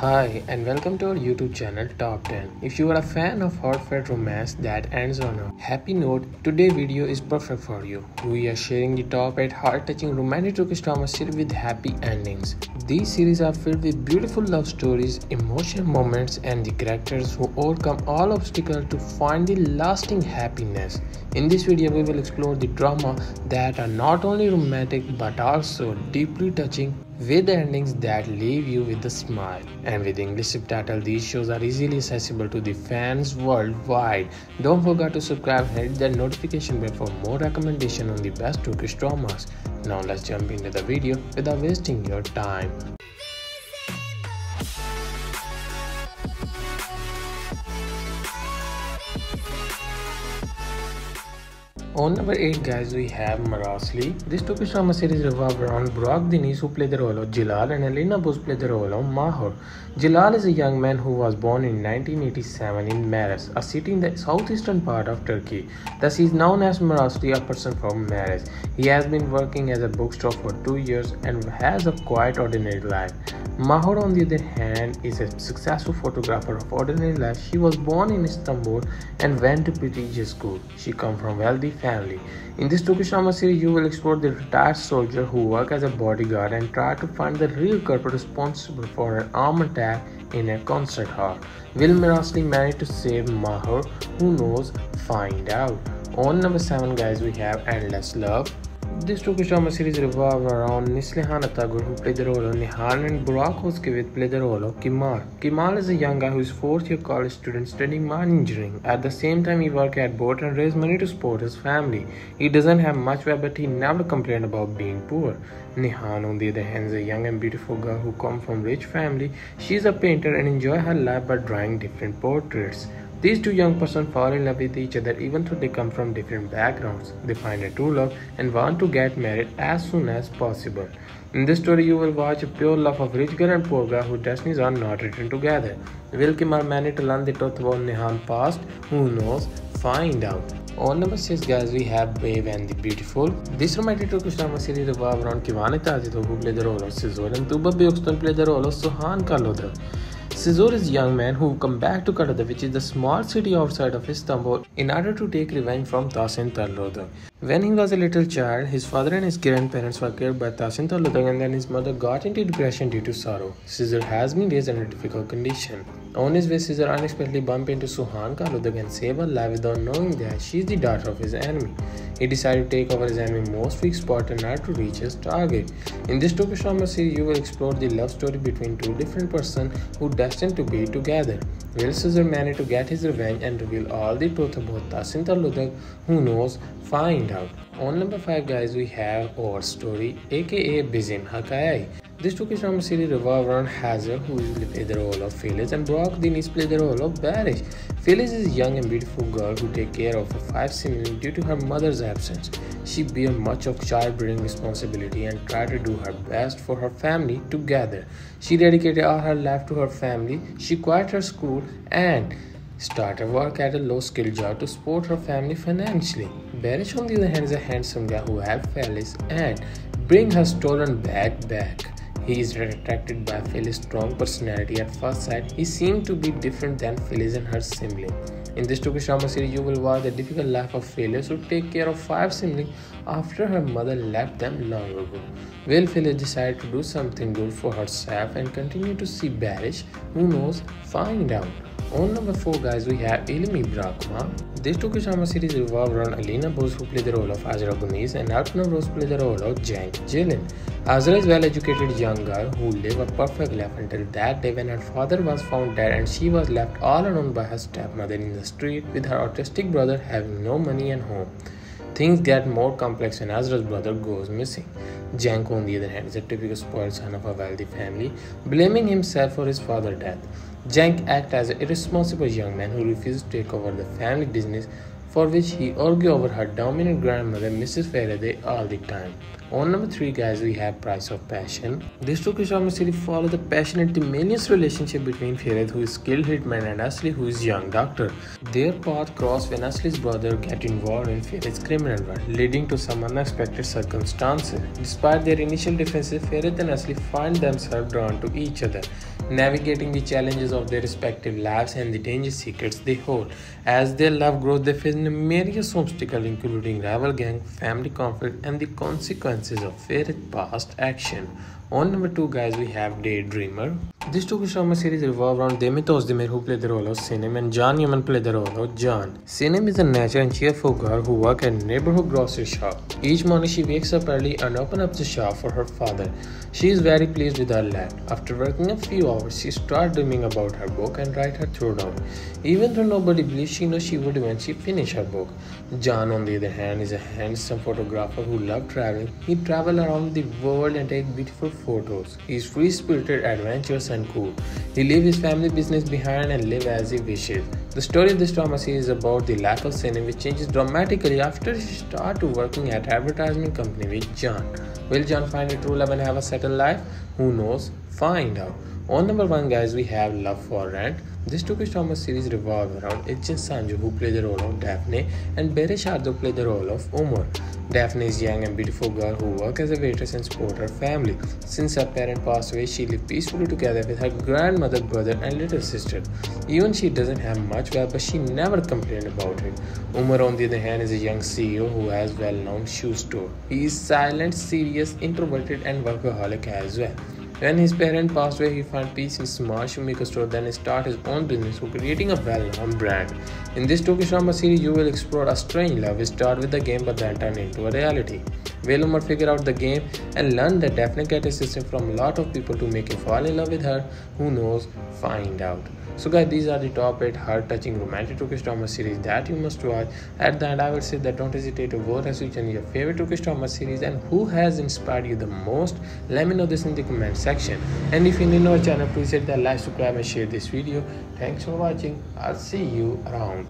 Hi and welcome to our YouTube channel Top 10. If you are a fan of heartfelt romance that ends on a happy note, today's video is perfect for you. We are sharing the top 8 heart-touching romantic Turkish drama series with happy endings. These series are filled with beautiful love stories, emotional moments and the characters who overcome all obstacles to find the lasting happiness. In this video we will explore the drama that are not only romantic but also deeply touching with endings that leave you with a smile. And with English subtitle, these shows are easily accessible to the fans worldwide. Don't forget to subscribe and hit that notification bell for more recommendation on the best Turkish dramas. Now let's jump into the video without wasting your time. On number 8 guys we have Marasli. This Turkish drama series revolves around Burak Deniz who played the role of Jalal and Alina Boz played the role of Mahur. Jalal is a young man who was born in 1987 in Maras, a city in the southeastern part of Turkey. Thus he is known as Marasli, a person from Maras. He has been working as a bookstore for 2 years and has a quite ordinary life. Mahur on the other hand is a successful photographer of ordinary life. She was born in Istanbul and went to prestigious school. She comes from wealthy family. In this Turkish drama series, you will explore the retired soldier who work as a bodyguard and try to find the real culprit responsible for an armed attack in a concert hall. Will Marasli manage to save Mahur? Who knows? Find out. On number 7 guys we have Endless Love. This Turkish drama series revolves around Neslihan Atagül who played the role of Nihan and Burak Özçivit played the role of Kemal. Kemal is a young guy who is fourth year college student studying engineering. At the same time he works at boat and raise money to support his family. He doesn't have much wealth but he never complains about being poor. Nihan on the other hand is a young and beautiful girl who comes from rich family. She is a painter and enjoy her life by drawing different portraits. These two young persons fall in love with each other even though they come from different backgrounds. They find a true love and want to get married as soon as possible. In this story, you will watch a pure love of rich girl and poor girl whose destinies are not written together. Will Kemal manage to learn the truth about Nihan past? Who knows? Find out. On number 6 guys we have Brave and the Beautiful. This romantic Turkish drama series revolves around Kıvanç Tatlıtuğ who played the role of Sizor and Tuba Büyüküstün played the role of Suhan Kalodra. Sizor is a young man who come back to Karadağ, which is the small city outside of Istanbul, in order to take revenge from Tahsin Talodağ. When he was a little child, his father and his grandparents were killed by Tahsin Talodağ and then his mother got into depression due to sorrow. Sizor has been raised in a difficult condition. On his way, Sizor unexpectedly bumped into Suhan Kalodağ and her life without knowing that she is the daughter of his enemy. He decided to take over his enemy's most weak spot in order to reach his target. In this Turkish drama series, you will explore the love story between two different persons who destined to be together. Will Sizor manage to get his revenge and reveal all the truth about Tahsin Talodağ? Who knows? Find out. On number 5 guys we have our story aka Bizim Hikaye. This Turkish drama series revolves around Hazar, who usually plays the role of Filiz, and Burak Deniz plays the role of Barish. Filiz is a young and beautiful girl who takes care of her five siblings due to her mother's absence. She bears much of childbearing responsibility and tries to do her best for her family together. She dedicated all her life to her family. She quit her school and started work at a low-skilled job to support her family financially. Barish on the other hand is a handsome guy who helps Filiz and bring her stolen bag back. He is attracted by Filiz' strong personality at first sight. He seemed to be different than Filiz and her sibling. In this Turkish drama series, you will watch the difficult life of Filiz who take care of five siblings after her mother left them long ago. Will Filiz decide to do something good for herself and continue to see Barish? Who knows? Find out. On number 4 guys we have Elimi Bırakma. This Turkish drama series revolves around Alina Boz who played the role of Azra Guniz and Alp Navruz played the role of Cenk Jilin. Azra is well-educated young girl who lived a perfect life until that day when her father was found dead and she was left all alone by her stepmother in the street with her autistic brother having no money and home. Things get more complex when Azra's brother goes missing. Janko, on the other hand, is a typical spoiled son of a wealthy family, blaming himself for his father's death. Cenk acts as an irresponsible young man who refuses to take over the family business for which he argues over her dominant grandmother Mrs. Faraday all the time. On number three, guys, we have Price of Passion. This Turkish drama series follows the passionate tempestuous relationship between Ferit, who is skilled hitman, and Ashley who is young doctor. Their path cross when Ashley's brother get involved in Ferit's criminal world, leading to some unexpected circumstances. Despite their initial differences, Ferit and Ashley find themselves drawn to each other, navigating the challenges of their respective lives and the dangerous secrets they hold. As their love grows, they face numerous obstacles, including rival gang, family conflict, and the consequences of Ferit past action. On number 2 guys we have Daydreamer. This Turkish drama series revolves around Demet Özdemir who played the role of Sinem and Can Yaman played the role of Can. Sinem is a natural and cheerful girl who works at a neighborhood grocery shop. Each morning she wakes up early and opens up the shop for her father. She is very pleased with her life. After working a few hours, she starts dreaming about her book and write her through. Even though nobody believes she knows she would when she finish her book. Can on the other hand is a handsome photographer who loves traveling. He travels around the world and takes beautiful photos. He is free-spirited, adventurous and cool. He leaves his family business behind and live as he wishes. The story of this drama series is about the life of Sinem which changes dramatically after she starts working at advertisement company with Can. Will Can find a true love and have a settled life? Who knows? Find out. On number one, guys, we have Love for Rent. This Turkish drama series revolves around Elçin Sangu, who played the role of Daphne, and Barış Arduç played the role of Umar. Daphne is a young and beautiful girl who works as a waitress and supports her family. Since her parents passed away, she lives peacefully together with her grandmother, brother, and little sister. Even she doesn't have much wealth, but she never complains about it. Umar, on the other hand, is a young CEO who has well-known shoe store. He is silent, serious, introverted, and workaholic as well. When his parents passed away, he found peace in small shoemaker store, then he start his own business for creating a well-known brand. In this Turkish drama series, you will explore a strange love. Start with the game, but then turn into a reality. Will Umar figure out the game and learn that Daphne get assistance from a lot of people to make him fall in love with her? Who knows? Find out. So guys, these are the top 8 heart-touching romantic Turkish drama series that you must watch. At the end, I will say that don't hesitate to vote as which one your favorite Turkish drama series and who has inspired you the most. Let me know this in the comment section. And if you're new to our channel, please hit that like, subscribe and share this video. Thanks for watching. I'll see you around.